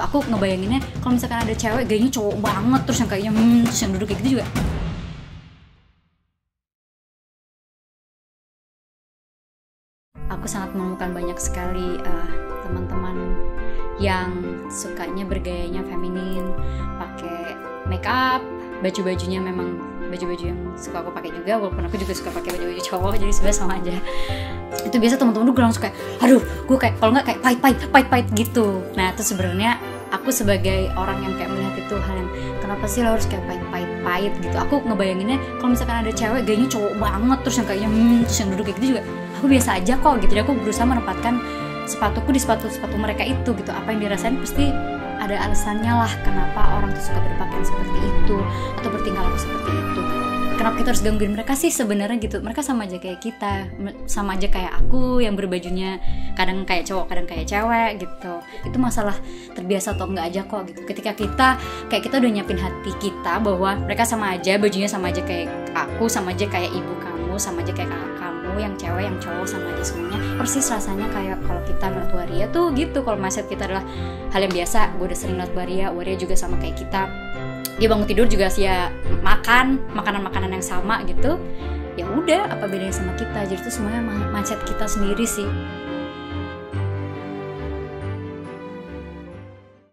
aku ngebayanginnya kalau misalkan ada cewek gayanya cowok banget terus yang kayaknya hmm, terus yang duduk kayak gitu juga. Aku sangat menemukan banyak sekali uh, teman-teman yang sukanya bergayanya feminin pakai make up baju-bajunya memang baju-baju yang suka aku pakai juga walaupun aku juga suka pakai baju-baju cowok jadi sebenarnya sama aja. Itu biasa teman-teman gue langsung kayak aduh gue kayak kalau nggak kayak pahit pahit pahit pahit gitu. Nah itu sebenarnya aku sebagai orang yang kayak melihat itu hal yang kenapa sih lo harus kayak pahit pahit pahit? gitu. Aku ngebayanginnya kalau misalkan ada cewek gayanya cowok banget terus yang kayaknya hmm, terus yang duduk kayak gitu juga aku biasa aja kok gitu. Jadi aku berusaha menempatkan sepatuku di sepatu sepatu mereka itu gitu. Apa yang dirasain pasti ada alasannya lah kenapa orang tuh suka berpakaian seperti itu atau bertingkah laku seperti itu. Kenapa kita harus gangguin mereka sih sebenarnya gitu? Mereka sama aja kayak kita sama aja kayak aku yang berbajunya kadang kayak cowok kadang kayak cewek gitu. Itu masalah terbiasa atau enggak aja kok gitu. Ketika kita kayak kita udah nyiapin hati kita bahwa mereka sama aja bajunya sama aja kayak aku sama aja kayak ibu sama aja kayak kakak kamu yang cewek yang cowok sama aja semuanya. Persis rasanya kayak kalau kita ngeliat waria tuh gitu. Kalau mindset kita adalah hal yang biasa gue udah sering ngeliat waria waria juga sama kayak kita. Dia bangun tidur juga sih ya makan makanan-makanan yang sama gitu. Ya udah apa bedanya sama kita? Jadi itu semuanya mindset kita sendiri sih